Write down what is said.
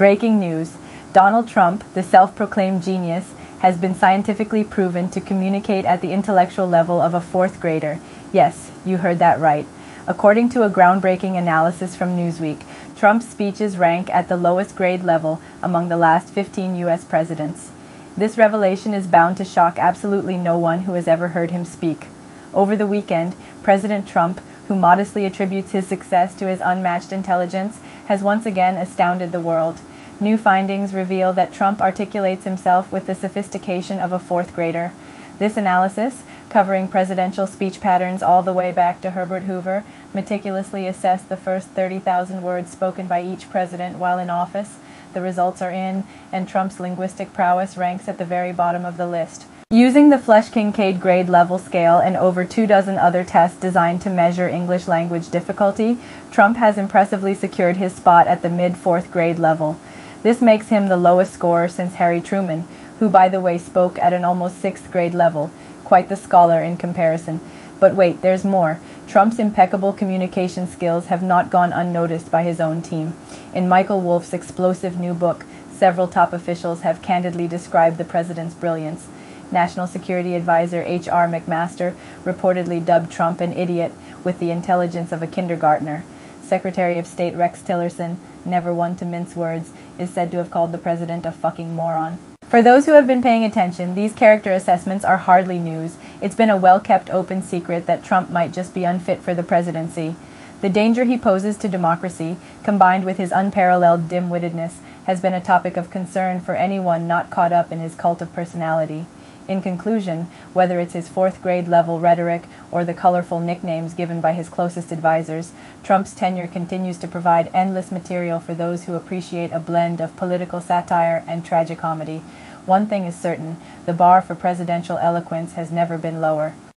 Breaking news Donald Trump, the self proclaimed genius, has been scientifically proven to communicate at the intellectual level of a fourth grader. Yes, you heard that right. According to a groundbreaking analysis from Newsweek, Trump's speeches rank at the lowest grade level among the last 15 U.S. presidents. This revelation is bound to shock absolutely no one who has ever heard him speak. Over the weekend, President Trump, who modestly attributes his success to his unmatched intelligence, has once again astounded the world. New findings reveal that Trump articulates himself with the sophistication of a fourth grader. This analysis, covering presidential speech patterns all the way back to Herbert Hoover, meticulously assessed the first 30,000 words spoken by each president while in office. The results are in, and Trump's linguistic prowess ranks at the very bottom of the list. Using the Flesch Kincaid grade level scale and over two dozen other tests designed to measure English language difficulty, Trump has impressively secured his spot at the mid fourth grade level. This makes him the lowest scorer since Harry Truman, who, by the way, spoke at an almost sixth grade level. Quite the scholar in comparison. But wait, there's more. Trump's impeccable communication skills have not gone unnoticed by his own team. In Michael Wolff's explosive new book, several top officials have candidly described the president's brilliance. National Security Advisor H.R. McMaster reportedly dubbed Trump an idiot with the intelligence of a kindergartner. Secretary of State Rex Tillerson, never one to mince words, is said to have called the president a fucking moron. For those who have been paying attention, these character assessments are hardly news. It's been a well kept open secret that Trump might just be unfit for the presidency. The danger he poses to democracy, combined with his unparalleled dim wittedness, has been a topic of concern for anyone not caught up in his cult of personality. In conclusion, whether it's his fourth grade level rhetoric or the colorful nicknames given by his closest advisors, Trump's tenure continues to provide endless material for those who appreciate a blend of political satire and tragicomedy. One thing is certain the bar for presidential eloquence has never been lower.